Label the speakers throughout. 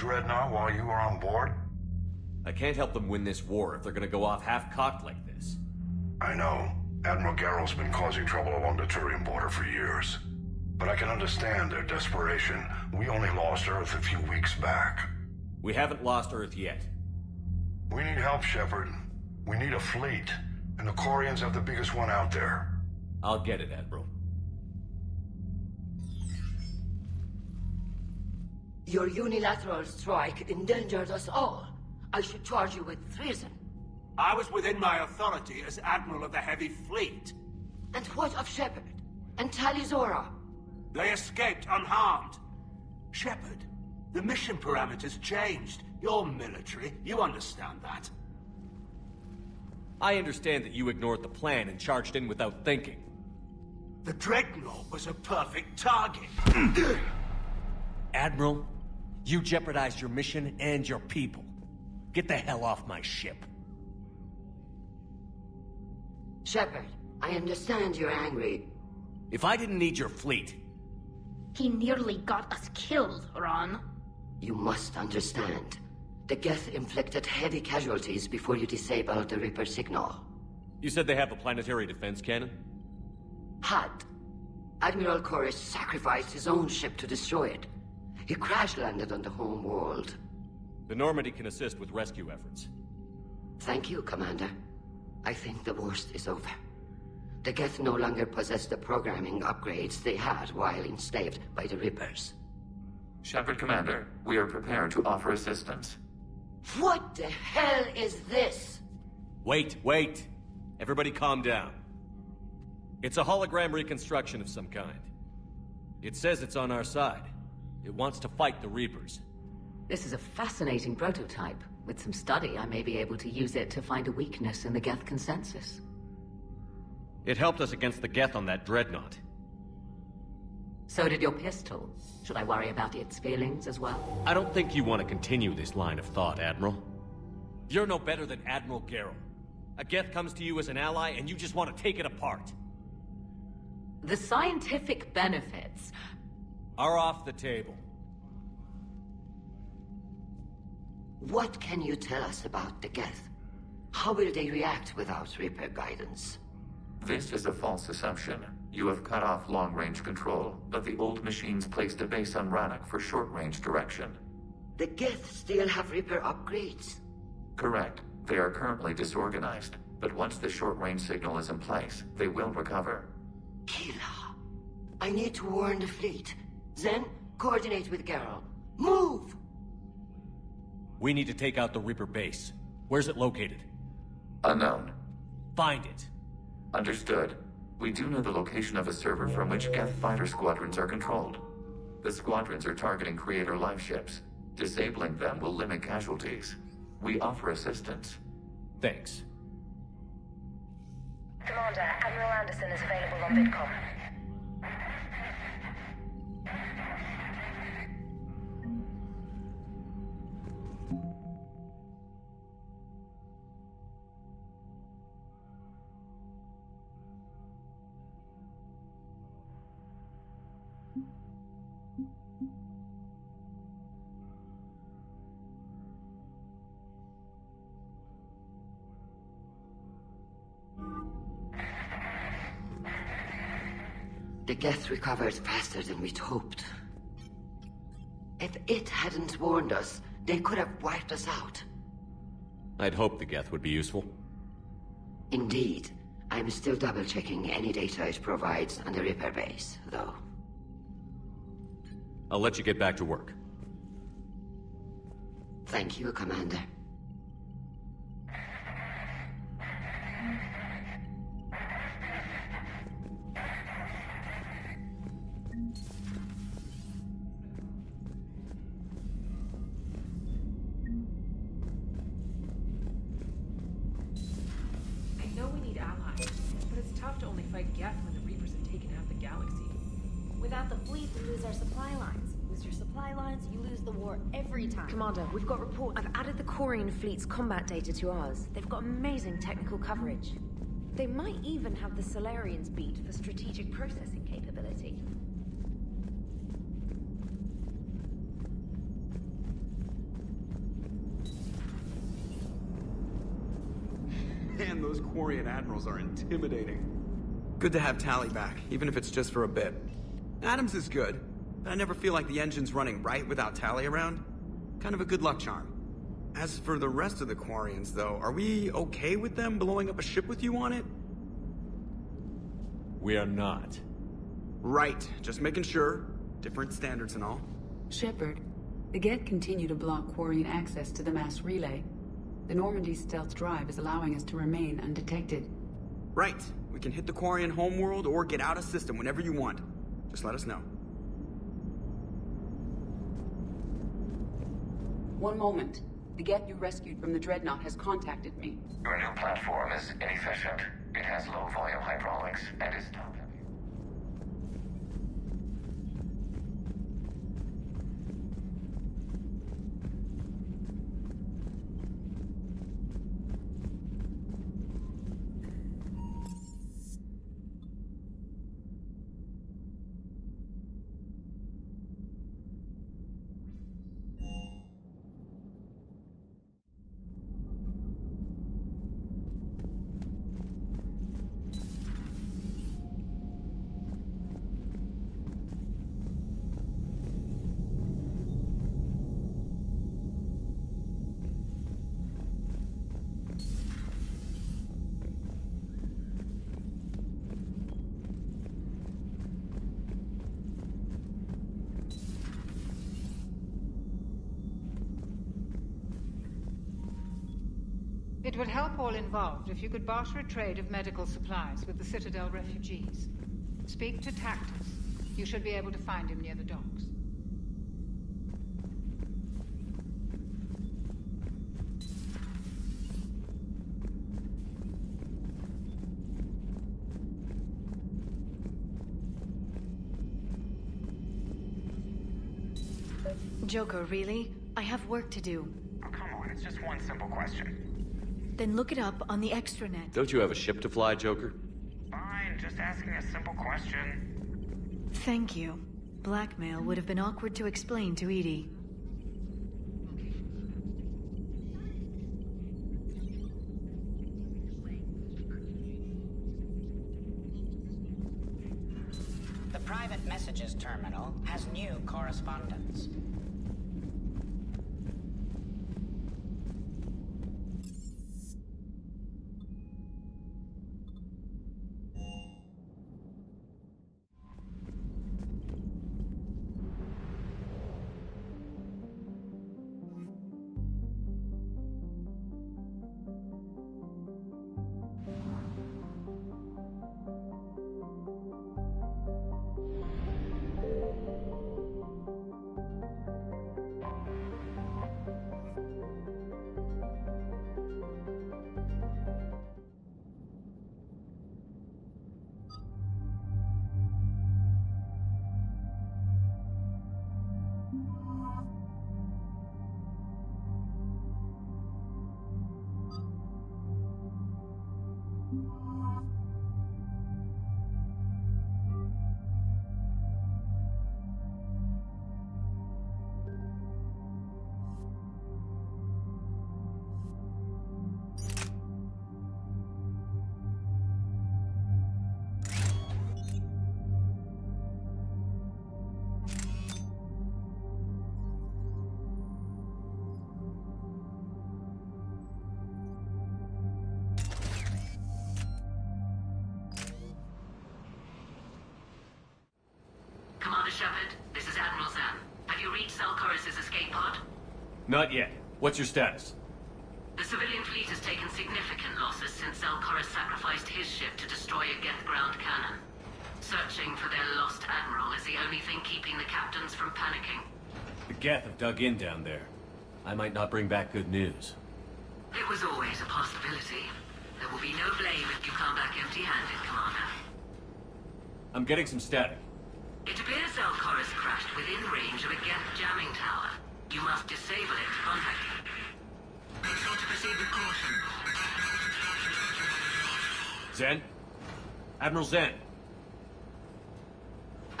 Speaker 1: Dreadnought while you were on board?
Speaker 2: I can't help them win this war if they're gonna go off half-cocked like this.
Speaker 1: I know. Admiral Gerrel's been causing trouble along the Turian border for years. But I can understand their desperation. We only lost Earth a few weeks back.
Speaker 2: We haven't lost Earth yet.
Speaker 1: We need help, Shepard. We need a fleet. And the Quarians have the biggest one out there.
Speaker 2: I'll get it, Admiral.
Speaker 3: Your unilateral strike endangered us all. I should charge you with treason.
Speaker 4: I was within my authority as Admiral of the Heavy Fleet.
Speaker 3: And what of Shepard? And Tali'Zorah?
Speaker 4: They escaped unharmed. Shepard, the mission parameters changed. You're military, you understand that.
Speaker 2: I understand that you ignored the plan and charged in without thinking.
Speaker 4: The Dreadnought was a perfect target.
Speaker 2: Admiral, you jeopardized your mission and your people. Get the hell off my ship.
Speaker 3: Shepard, I understand you're angry.
Speaker 2: If I didn't need your fleet...
Speaker 5: He nearly got us killed, Raan.
Speaker 3: You must understand. The Geth inflicted heavy casualties before you disabled the Reaper signal.
Speaker 2: You said they have a planetary defense cannon?
Speaker 3: Had. Admiral Koris sacrificed his own ship to destroy it. He crash-landed on the home world.
Speaker 2: The Normandy can assist with rescue efforts.
Speaker 3: Thank you, Commander. I think the worst is over. The Geth no longer possess the programming upgrades they had while enslaved by the Reapers.
Speaker 6: Shepard Commander, we are prepared to offer assistance.
Speaker 3: What the hell is this?
Speaker 2: Wait, wait! Everybody calm down. It's a hologram reconstruction of some kind. It says it's on our side. It wants to fight the Reapers.
Speaker 7: This is a fascinating prototype. With some study, I may be able to use it to find a weakness in the Geth consensus.
Speaker 2: It helped us against the Geth on that dreadnought.
Speaker 7: So did your pistol. Should I worry about its feelings as well?
Speaker 2: I don't think you want to continue this line of thought, Admiral. You're no better than Admiral Gerrel. A Geth comes to you as an ally, and you just want to take it apart.
Speaker 7: The scientific benefits...
Speaker 2: Are off the table.
Speaker 3: What can you tell us about the Geth? How will they react without Reaper guidance?
Speaker 6: This is a false assumption. You have cut off long-range control, but the old machines placed a base on Rannoch for short-range direction.
Speaker 3: The Geth still have Reaper upgrades?
Speaker 6: Correct. They are currently disorganized, but once the short-range signal is in place, they will recover.
Speaker 3: Keelah. I need to warn the fleet. Then, coordinate with Gerrel. Move!
Speaker 2: We need to take out the Reaper base. Where's it located?
Speaker 6: Unknown.
Speaker 2: Find it.
Speaker 6: Understood. We do know the location of a server from which Geth fighter squadrons are controlled. The squadrons are targeting Creator life ships. Disabling them will limit casualties. We offer assistance.
Speaker 2: Thanks.
Speaker 8: Commander, Admiral Anderson is available on VidCom.
Speaker 3: The Geth recovered faster than we'd hoped. If it hadn't warned us, they could have wiped us out.
Speaker 2: I'd hoped the Geth would be useful.
Speaker 3: Indeed. I'm still double-checking any data it provides on the Reaper base, though.
Speaker 2: I'll let you get back to work.
Speaker 3: Thank you, Commander.
Speaker 9: the
Speaker 10: fleet to lose our supply lines. Lose your supply lines, you lose the war every time.
Speaker 11: Commander, we've got report. I've added the Quarian fleet's combat data to ours. They've got amazing technical coverage. They might even have the Salarians beat for strategic processing capability.
Speaker 12: Man, those Quarian admirals are intimidating. Good to have Tali back, even if it's just for a bit. Adams is good, but I never feel like the engine's running right without Tali around. Kind of a good luck charm. As for the rest of the Quarians, though, are we okay with them blowing up a ship with you on it?
Speaker 2: We are not.
Speaker 12: Right, just making sure. Different standards and all.
Speaker 13: Shepard, the Geth continue to block Quarian access to the mass relay. The Normandy stealth drive is allowing us to remain undetected.
Speaker 12: Right. We can hit the Quarian homeworld or get out of system whenever you want. Just let us know.
Speaker 13: One moment. The Geth you rescued from the Dreadnought has contacted me.
Speaker 6: Your new platform is inefficient. It has low volume hydraulics and is
Speaker 14: It would help all involved if you could barter a trade of medical supplies with the Citadel refugees. Speak to Tactus. You should be able to find him near the docks.
Speaker 15: Joker, really? I have work to do.
Speaker 16: Oh, come on, it's just one simple question.
Speaker 15: Then look it up on the extranet.
Speaker 2: Don't you have a ship to fly, Joker?
Speaker 16: Fine, just asking a simple question.
Speaker 15: Thank you. Blackmail would have been awkward to explain to EDI.
Speaker 17: The private messages terminal has new correspondence.
Speaker 18: Shepard, this is Admiral Xen. Have you reached Zaal'Koris' escape pod?
Speaker 2: Not yet. What's your status?
Speaker 18: The civilian fleet has taken significant losses since Zaal'Koris sacrificed his ship to destroy a Geth ground cannon. Searching for their lost admiral is the only thing keeping the captains from panicking.
Speaker 2: The Geth have dug in down there. I might not bring back good news.
Speaker 18: It was always a possibility. There will be no blame if you come back empty-handed, Commander.
Speaker 2: I'm getting some static.
Speaker 18: It appears Zaal'Koris crashed within range of a Geth jamming tower. You must disable it to contact him. Make sure to proceed with caution.
Speaker 2: Xen? Admiral Xen?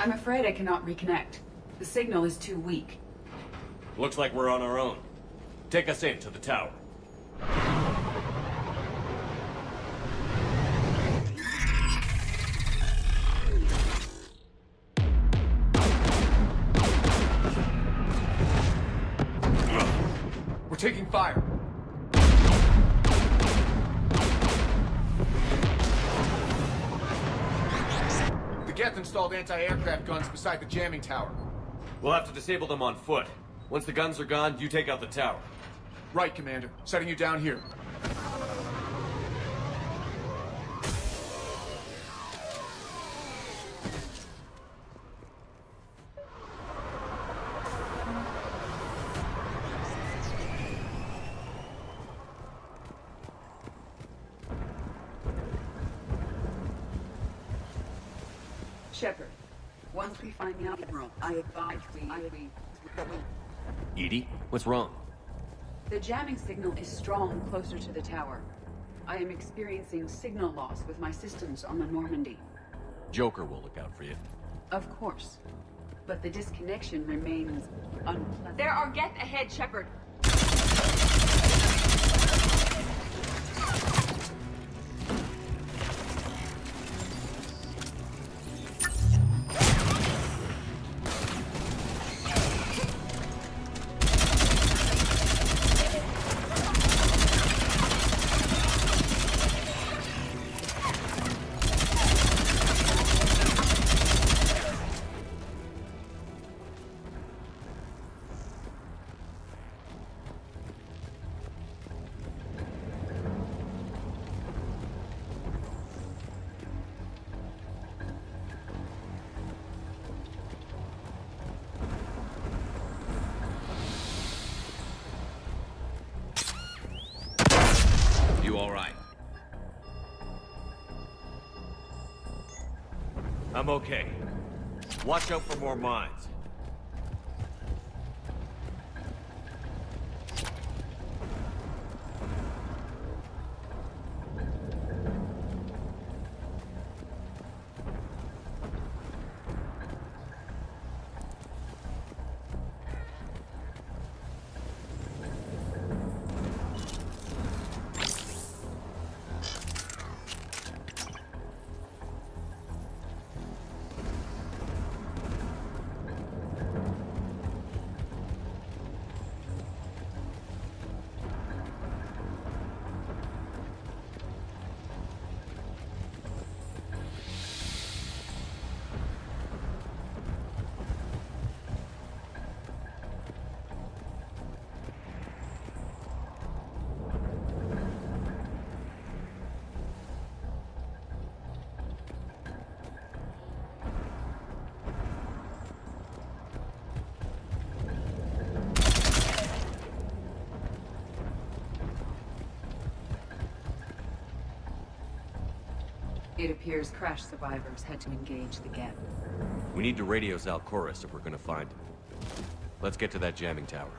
Speaker 13: I'm afraid I cannot reconnect. The signal is too weak.
Speaker 2: Looks like we're on our own. Take us in to the tower.
Speaker 19: Taking fire. The Geth installed anti-aircraft guns beside the jamming tower.
Speaker 2: We'll have to disable them on foot. Once the guns are gone, you take out the tower.
Speaker 19: Right, Commander. Setting you down here.
Speaker 13: Admiral, I advise we... I,
Speaker 2: EDI, what's wrong?
Speaker 13: The jamming signal is strong closer to the tower. I am experiencing signal loss with my systems on the Normandy.
Speaker 2: Joker will look out for you.
Speaker 13: Of course. But the disconnection remains unpleasant.
Speaker 20: There are Geth ahead, Shepard.
Speaker 2: I'm okay. Watch out for more mines.
Speaker 13: It appears crash survivors had to engage the gap.
Speaker 2: We need to radio Zaal'Koris if we're gonna find him. Let's get to that jamming tower.